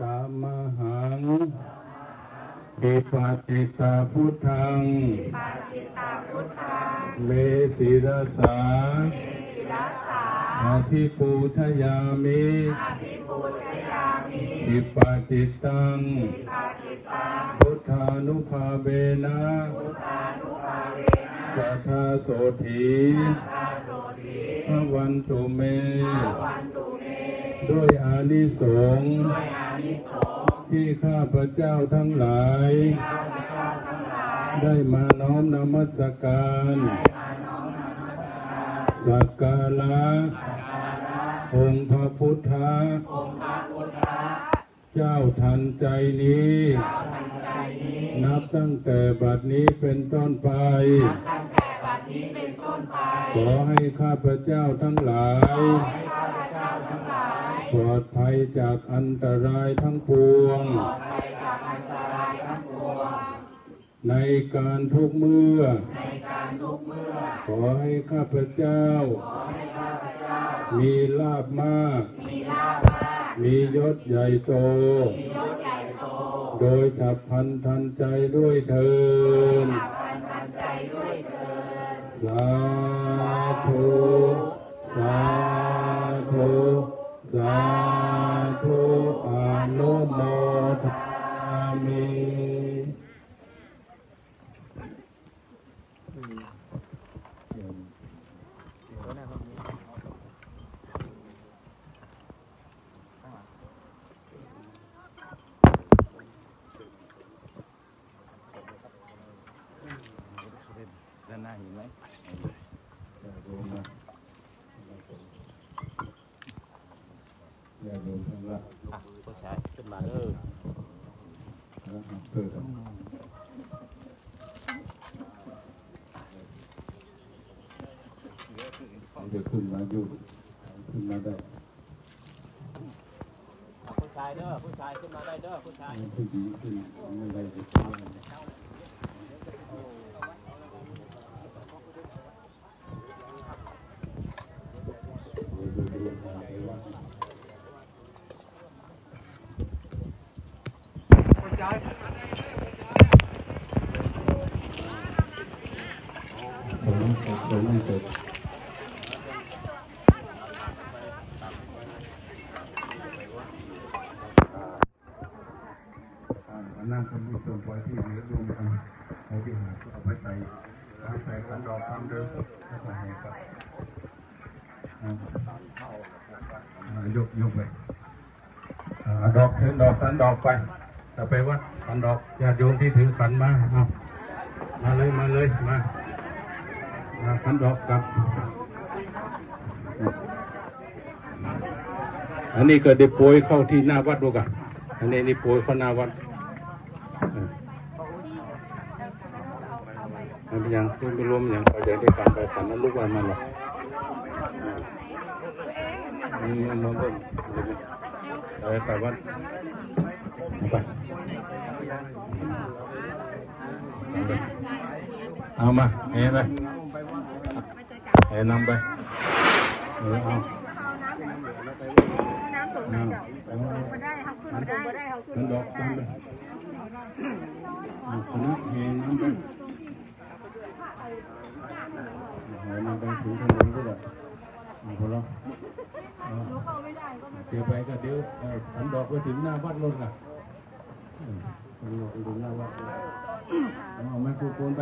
สัมมหังปิปติตาพุทธัง เมศิรสาอาทิปูชยามิปิปติตัง พุทธานุภาเวนะสัทธาโสถีพระวันตุเม ด้วยอานิสงส์ ที่ข้าพระเจ้าทั้งหลาย ได้มาน้อมนมัสการ สักการะองค์พระพุทธเจ้าทันใจนี้ นับตั้งแต่บัดนี้เป็นต้นไป ขอให้ข้าพระเจ้าทั้งหลาย ปลอดภัยจากอันตรายทั้งปวง ในการทุกเมื่อขอให้ข้าพเจ้า มีลาบมากมียศใหญ่โต โดยฉับพลันทันใจด้วยเถินสาธุ สาธุ สาธุอนุโมทามิ ด้านหน้าเห็นไหมอย่าโยมนะอย่าโยมทั้งลายอะผู้ชายขึ้นมาเดี๋ยวขึ้นมาอยู่ขึ้นมาได้ผู้ชายเด้อผู้ชายขึ้นมาได้เด้อผู้ชายผู้หญิงขึ้นไม่ได้จะขึ้นมาได้เดี๋ยวดูดูทางไปว่าผมผมผมไม่เสร็จ อั นั่งคำพูดตรงไว้ที่เหลือรวมกันในที่หาเอาไปใส่เอาไปใส่ขันดอกคำเดิมแล้วก็ให้กับ ยกยกไปอดอกเชิญดอกสันดอกไปจะไปวัดสันดอกญาติโยมที่ถือขันมาเอามาเลยมาเลยมามาขันดอกกลับ อันนี้ก็ได้โปรยเข้าที่หน้าวัดดูกันอันนี้นี่โปรยเข้าหน้าวัด มันเป็น อย่างไม่รวมอย่างเขาจะได้การไปสันนั้นลูกวันมันหรอกนี่มันมันเป็นไปไปวัดไปเอามาเอ๋ไปเอ๋นำไปเออเอาเอาเอามันดอกจังเลยเอาคนนี้เอ๋นำไป หายมาไปถึงถนนก็ได้เอาพอแล้วเอาเดี๋ยวไปก็เดี๋ยวผมบอกไปถึงหน้าวัดรถน่ะผมบอกไปถึงหน้าวัดเอาไม้คูโกนไป